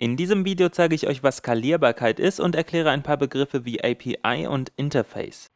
In diesem Video zeige ich euch, was Skalierbarkeit ist und erkläre ein paar Begriffe wie API und Interface.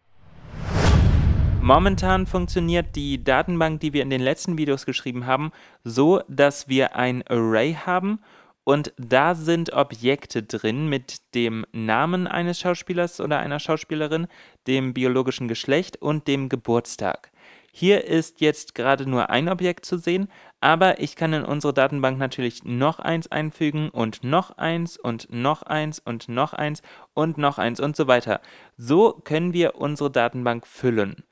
Momentan funktioniert die Datenbank, die wir in den letzten Videos geschrieben haben, so, dass wir ein Array haben und da sind Objekte drin mit dem Namen eines Schauspielers oder einer Schauspielerin, dem biologischen Geschlecht und dem Geburtstag. Hier ist jetzt gerade nur ein Objekt zu sehen, aber ich kann in unsere Datenbank natürlich noch eins einfügen und noch eins und noch eins und noch eins und noch eins und so weiter. So können wir unsere Datenbank füllen.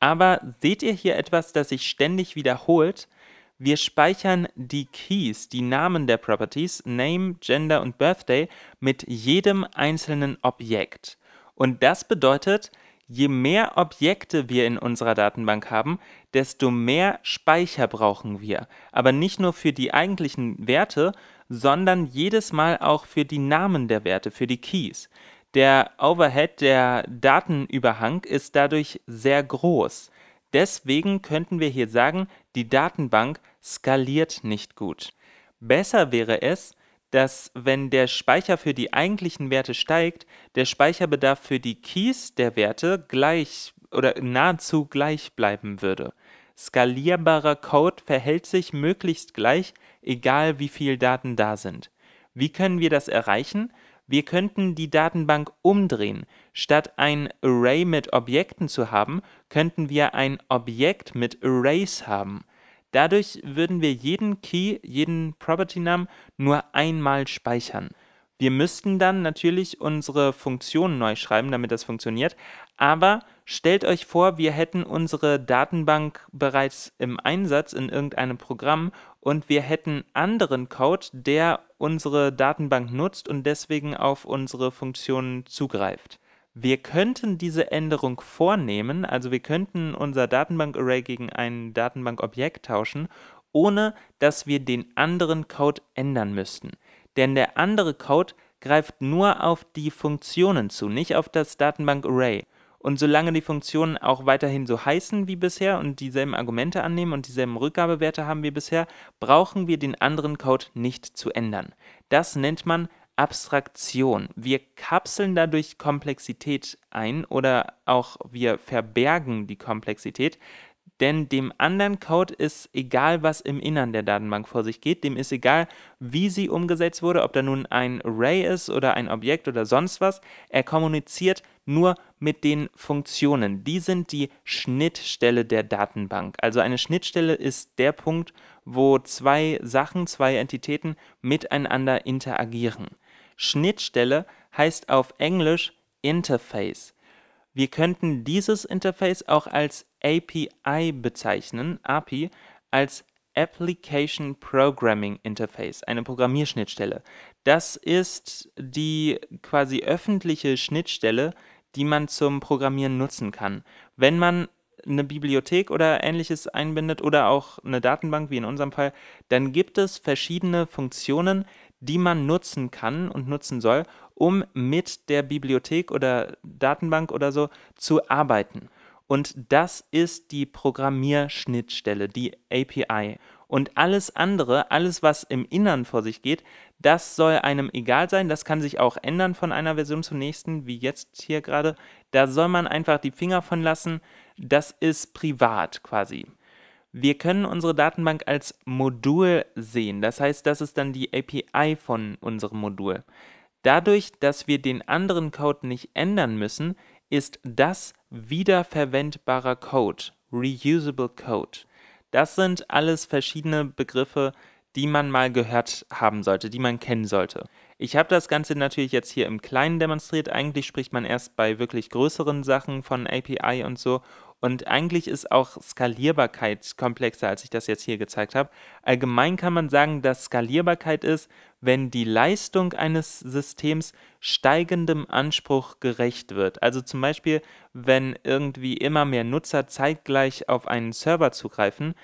Aber seht ihr hier etwas, das sich ständig wiederholt? Wir speichern die Keys, die Namen der Properties, Name, Gender und Birthday, mit jedem einzelnen Objekt. Und das bedeutet, Je mehr Objekte wir in unserer Datenbank haben, desto mehr Speicher brauchen wir. Aber nicht nur für die eigentlichen Werte, sondern jedes Mal auch für die Namen der Werte, für die Keys. Der Overhead, der Datenüberhang ist dadurch sehr groß. Deswegen könnten wir hier sagen, die Datenbank skaliert nicht gut. Besser wäre es, dass wenn der Speicher für die eigentlichen Werte steigt, der Speicherbedarf für die Keys der Werte gleich oder nahezu gleich bleiben würde. Skalierbarer Code verhält sich möglichst gleich, egal wie viel Daten da sind. Wie können wir das erreichen? Wir könnten die Datenbank umdrehen. Statt ein Array mit Objekten zu haben, könnten wir ein Objekt mit Arrays haben. Dadurch würden wir jeden Key, jeden Property-Namen nur einmal speichern. Wir müssten dann natürlich unsere Funktion neu schreiben, damit das funktioniert. Aber stellt euch vor, wir hätten unsere Datenbank bereits im Einsatz in irgendeinem Programm und wir hätten anderen Code, der unsere Datenbank nutzt und deswegen auf unsere Funktionen zugreift. Wir könnten diese Änderung vornehmen, also wir könnten unser Datenbank-Array gegen ein Datenbankobjekt tauschen, ohne dass wir den anderen Code ändern müssten. Denn der andere Code greift nur auf die Funktionen zu, nicht auf das Datenbank-Array. Und solange die Funktionen auch weiterhin so heißen wie bisher und dieselben Argumente annehmen und dieselben Rückgabewerte haben wie bisher, brauchen wir den anderen Code nicht zu ändern. Das nennt man Abstraktion. Wir kapseln dadurch Komplexität ein oder auch wir verbergen die Komplexität, denn dem anderen Code ist egal, was im Innern der Datenbank vor sich geht, dem ist egal, wie sie umgesetzt wurde, ob da nun ein Array ist oder ein Objekt oder sonst was. Er kommuniziert nur mit den Funktionen. Die sind die Schnittstelle der Datenbank. Also eine Schnittstelle ist der Punkt, wo zwei Sachen, zwei Entitäten miteinander interagieren. Schnittstelle heißt auf Englisch Interface. Wir könnten dieses Interface auch als API bezeichnen, API, als Application Programming Interface, eine Programmierschnittstelle. Das ist die quasi öffentliche Schnittstelle, die man zum Programmieren nutzen kann. Wenn man eine Bibliothek oder ähnliches einbindet oder auch eine Datenbank, wie in unserem Fall, dann gibt es verschiedene Funktionen, die man nutzen kann und nutzen soll, um mit der Bibliothek oder Datenbank oder so zu arbeiten. Und das ist die Programmierschnittstelle, die API. Und alles andere, alles was im Innern vor sich geht, das soll einem egal sein. Das kann sich auch ändern von einer Version zur nächsten, wie jetzt hier gerade. Da soll man einfach die Finger von lassen. Das ist privat quasi. Wir können unsere Datenbank als Modul sehen. Das heißt, das ist dann die API von unserem Modul. Dadurch, dass wir den anderen Code nicht ändern müssen, ist das wiederverwendbarer Code, reusable Code. Das sind alles verschiedene Begriffe, die man mal gehört haben sollte, die man kennen sollte. Ich habe das Ganze natürlich jetzt hier im Kleinen demonstriert. Eigentlich spricht man erst bei wirklich größeren Sachen von API und so und eigentlich ist auch Skalierbarkeit komplexer, als ich das jetzt hier gezeigt habe. Allgemein kann man sagen, dass Skalierbarkeit ist, wenn die Leistung eines Systems steigendem Anspruch gerecht wird. Also zum Beispiel, wenn irgendwie immer mehr Nutzer zeitgleich auf einen Server zugreifen,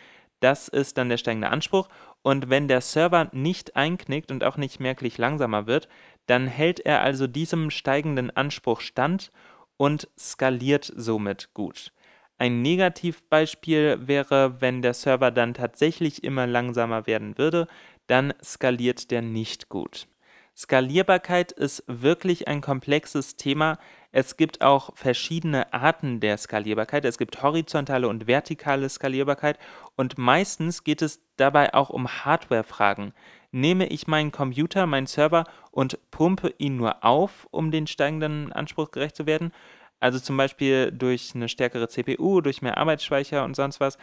das ist dann der steigende Anspruch. Und wenn der Server nicht einknickt und auch nicht merklich langsamer wird, dann hält er also diesem steigenden Anspruch stand und skaliert somit gut. Ein Negativbeispiel wäre, wenn der Server dann tatsächlich immer langsamer werden würde, dann skaliert der nicht gut. Skalierbarkeit ist wirklich ein komplexes Thema. Es gibt auch verschiedene Arten der Skalierbarkeit. Es gibt horizontale und vertikale Skalierbarkeit und meistens geht es dabei auch um Hardware-Fragen. Nehme ich meinen Computer, meinen Server und pumpe ihn nur auf, um den steigenden Anspruch gerecht zu werden? Also zum Beispiel durch eine stärkere CPU, durch mehr Arbeitsspeicher und sonst was.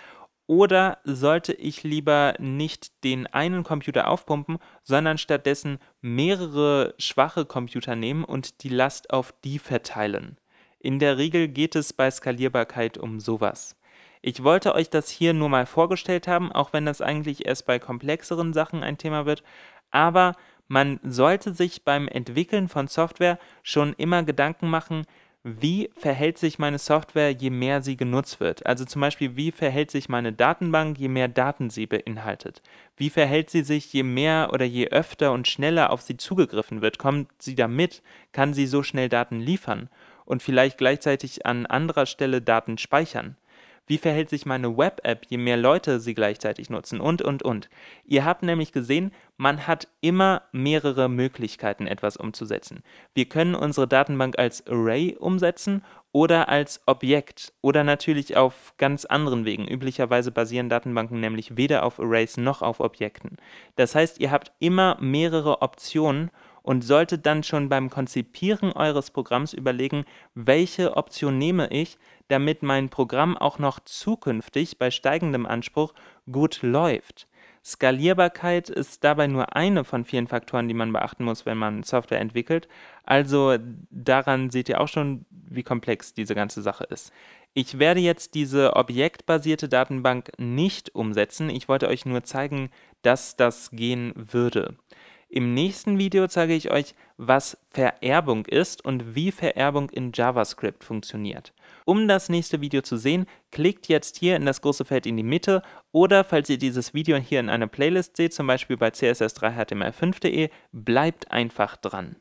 Oder sollte ich lieber nicht den einen Computer aufpumpen, sondern stattdessen mehrere schwache Computer nehmen und die Last auf die verteilen? In der Regel geht es bei Skalierbarkeit um sowas. Ich wollte euch das hier nur mal vorgestellt haben, auch wenn das eigentlich erst bei komplexeren Sachen ein Thema wird, aber man sollte sich beim Entwickeln von Software schon immer Gedanken machen, wie verhält sich meine Software, je mehr sie genutzt wird. Also zum Beispiel, wie verhält sich meine Datenbank, je mehr Daten sie beinhaltet. Wie verhält sie sich, je mehr oder je öfter und schneller auf sie zugegriffen wird. Kommt sie da mit? Kann sie so schnell Daten liefern? Und vielleicht gleichzeitig an anderer Stelle Daten speichern. Wie verhält sich meine Web-App, je mehr Leute sie gleichzeitig nutzen und, und, und. Ihr habt nämlich gesehen, man hat immer mehrere Möglichkeiten, etwas umzusetzen. Wir können unsere Datenbank als Array umsetzen oder als Objekt oder natürlich auf ganz anderen Wegen. Üblicherweise basieren Datenbanken nämlich weder auf Arrays noch auf Objekten. Das heißt, ihr habt immer mehrere Optionen und solltet dann schon beim Konzipieren eures Programms überlegen, welche Option nehme ich, damit mein Programm auch noch zukünftig bei steigendem Anspruch gut läuft. Skalierbarkeit ist dabei nur eine von vielen Faktoren, die man beachten muss, wenn man Software entwickelt. Also daran seht ihr auch schon, wie komplex diese ganze Sache ist. Ich werde jetzt diese objektbasierte Datenbank nicht umsetzen. Ich wollte euch nur zeigen, dass das gehen würde. Im nächsten Video zeige ich euch, was Vererbung ist und wie Vererbung in JavaScript funktioniert. Um das nächste Video zu sehen, klickt jetzt hier in das große Feld in die Mitte oder falls ihr dieses Video hier in einer Playlist seht, zum Beispiel bei css3html5.de, bleibt einfach dran.